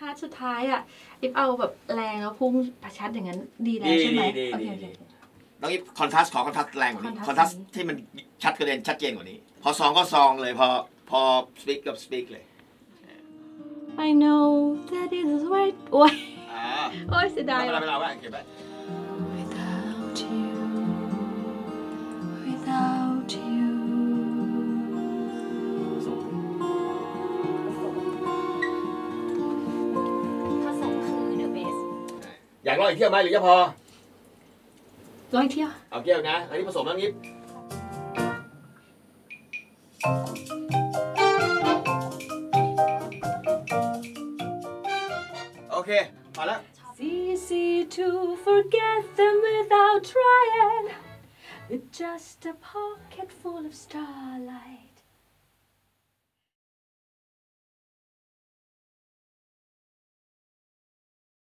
ฮาร์ดสุดท้ายอะอิฟเอาแบบแรงแล้วพุ่งประชัดอย่างนั้นดีแล้วใช่ไหมดีโอดีเคดีโอเคน้องอีฟคอนทราสต์ขอคอนทราสต์แรงกว่านี้ค contrast อนทราสต์ที่มันชัดกระเด็นชัดเจนกว่านี้ พอซองก็ซองเลยพอพอสปีกก็สปีกเลย I know that it is right โอ้ยอ่าโอ้ยเสียดายไม่เป็นไรว่ะไม่เป็นไรว่าเก็บไว้ อยากลองอีกเที่ยวไหมหรือจะพอร้อยเที่ยว เอาเที่ยวนะ อันนี้ผสมน้ำงิบโอเคพอแล้ว It's easy to forget them without trying With just a pocket full of starlight